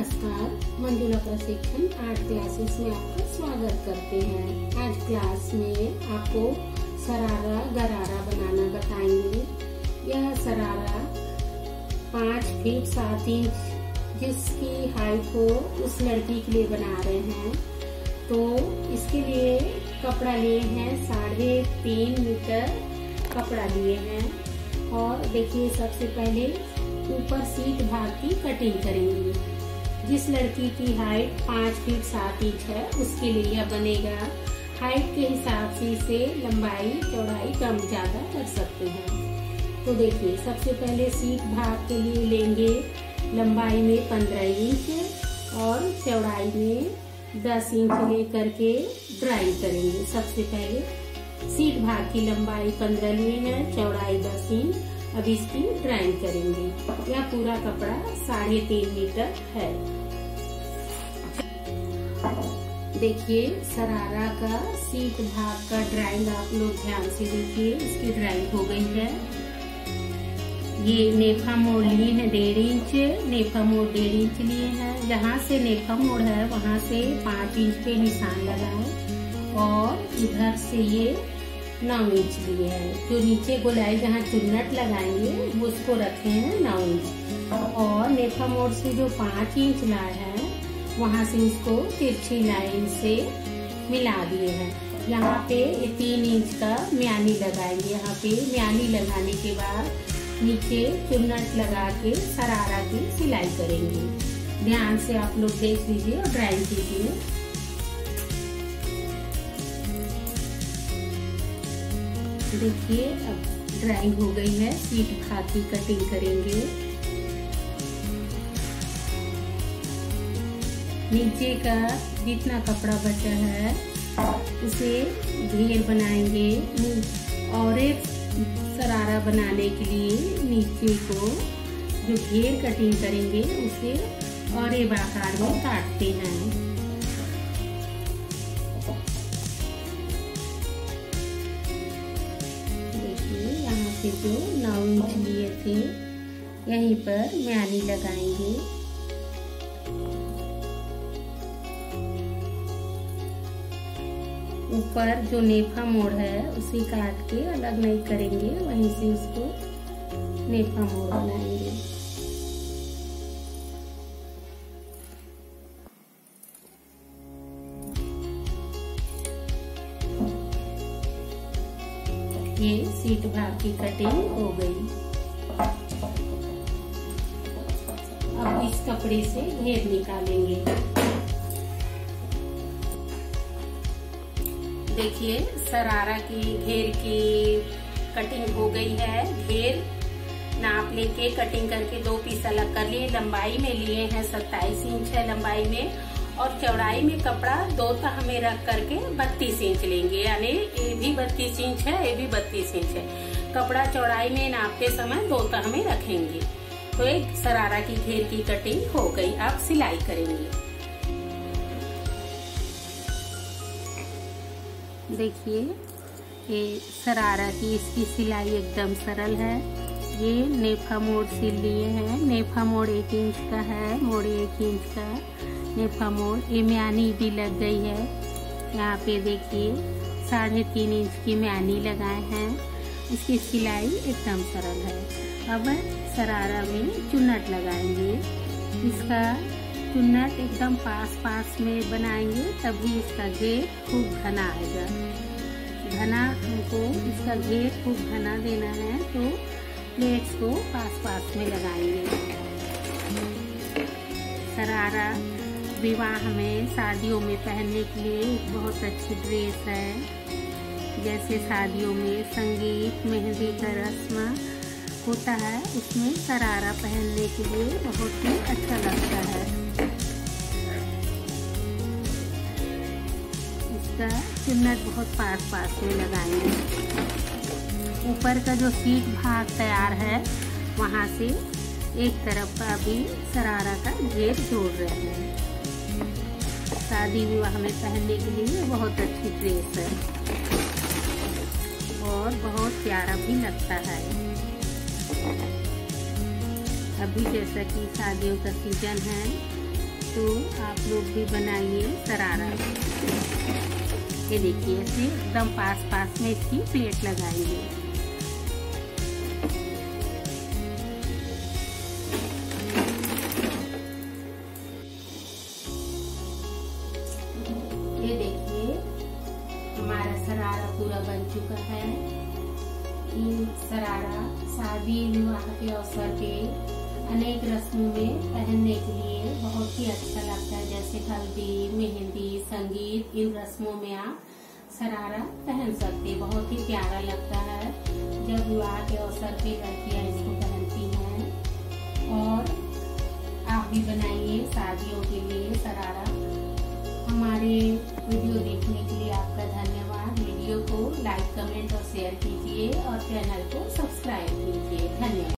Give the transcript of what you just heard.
नमस्कार मंजुला प्रशिक्षण art classes में आपका स्वागत करते हैं। आज क्लास में आपको सरारा गरारा बनाना बताएँगे। यह सरारा पाँच फीट सात इंच जिसकी हाइट हो उस लड़की के लिए बना रहे हैं। तो इसके लिए कपड़ा लिए हैं, साढ़े तीन मीटर कपड़ा लिए हैं। और देखिए, सबसे पहले ऊपर सीट भाग की कटिंग करेंगे। जिस लड़की की हाइट पाँच फीट सात इंच है, उसके लिए यह बनेगा हाइट के हिसाब से इसे लंबाई, चौड़ाई कम ज़्यादा कर सकते हैं। तो देखिए, सबसे पहले सीट भाग के लिए लेंगे लंबाई में पंद्रह इंच और चौड़ाई में दस इंच लेकर के ड्राइंग करेंगे। सबसे पहले सीट भाग की लंबाई पंद्रह लिए है, चौड़ाई दस इंच अब इसकी ड्राइंग करेंगे। यह पूरा कपड़ा साढ़े तीन मीटर है। देखिए, सरारा का सीट भाग का ड्राइंग आप लोग ध्यान से देखिए, इसकी ड्राइंग हो गई है। ये नेफा मोड़ लिए हैं, डेढ़ इंच, नेफा मोड़ डेढ़ इंच लिए हैं। जहाँ से नेफा मोड़ है, वहाँ से पाँच इंच पे निशान लगाए और इधर से ये नौ इंच लिए हैं। जो नीचे गोलाई जहाँ चुन्नट लगाएँगे उसको रखे हैं नौ इंच। और नेफा मोड़ से जो पाँच इंच लाए हैं वहाँ से उसको तिरछी लाइन से मिला दिए हैं। यहाँ पे तीन इंच का म्यानी लगाएँगे। यहाँ पे म्यानी लगाने के बाद नीचे चुन्नट लगा के सरारा की सिलाई करेंगे। ध्यान से आप लोग देख लीजिए और ड्राइंग कीजिए। देखिए, अब ड्राइंग हो गई है। सीट की कटिंग करेंगे। नीचे का जितना कपड़ा बचा है, उसे घेर बनाएँगे और एक सरारा बनाने के लिए नीचे को जो घेर कटिंग करेंगे, उसे और एक आकार में काटते हैं। से जो नौ इंच लिए थे, यहीं पर म्यानी लगाएँगे। ऊपर जो नेफा मोड़ है, उसे काट के अलग नहीं करेंगे, वहीं से उसको नेफा मोड़ बनाएँगे। ये सीट भाग की कटिंग हो गई। अब इस कपड़े से घेर निकालेंगे। देखिए सरारा की, घेर की कटिंग हो गई है। घेर नाप लेके कटिंग करके दो पीस अलग कर लिए। लंबाई में लिए हैं सत्ताईस इंच है लंबाई में। और चौड़ाई में कपड़ा दो तह में रख करके बत्तीस इंच लेंगे। यानी ये भी बत्तीस इंच है ये भी बत्तीस इंच है। कपड़ा चौड़ाई में नापते समय दो तह में रखेंगे। तो एक सरारा की घेर की कटिंग हो गई। अब सिलाई करेंगे। देखिए, ये सरारा की इसकी सिलाई एकदम सरल है। ये नेफा मोड़ सिल लिए हैं। नेफा मोड़ एक इंच का है, मोड़ एक इंच का नेफा मोड़ ये म्यानी भी लग गई है। यहाँ पे देखिए, साढ़े तीन इंच की म्यानी लगाए हैं। इसकी सिलाई एकदम सरल है। अब सरारा में चुनट लगाएँगे। इसका चुन्नट एकदम पास पास में बनाएँगे, तभी इसका घेर खूब घना आएगा। घना हमको इसका घेर खूब घना देना है तो प्लेट्स को पास पास में लगाएँगे। सरारा विवाह में, शादियों में पहनने के लिए एक बहुत अच्छी ड्रेस है। जैसे शादियों में संगीत, मेहंदी का रस्म होता है, उसमें शरारा पहनने के लिए बहुत ही अच्छा लगता है। इसका चुन्नट बहुत पास पास में लगाएँगे ऊपर का जो सीट भाग तैयार है, वहाँ से एक तरफ़ का भी शरारा का घेर जोड़ रहे हैं। शादी विवाह में पहनने के लिए बहुत अच्छी ड्रेस है और बहुत प्यारा भी लगता है। अभी जैसा कि शादियों का सीज़न है तो आप लोग भी बनाइए सरारा ये देखिए ऐसे एकदम पास पास में इसकी प्लेट लगाएँगे। ये देखिए, हमारा सरारा पूरा बन चुका है। ये सरारा शादी, विवाह के अवसर पे अनेक रस्मों में पहनने के लिए बहुत ही अच्छा लगता है। जैसे हल्दी, मेहंदी, संगीत, इन रस्मों में आप सरारा पहन सकते बहुत ही प्यारा लगता है। जब विवाह के अवसर पे लड़कियाँ इसको पहनती हैं और आप भी बनाइए शादियों के लिए सरारा हमारे वीडियो देखने के लिए आपका धन्यवाद। वीडियो को लाइक, कमेंट और शेयर कीजिए और चैनल को सब्सक्राइब कीजिए। धन्यवाद।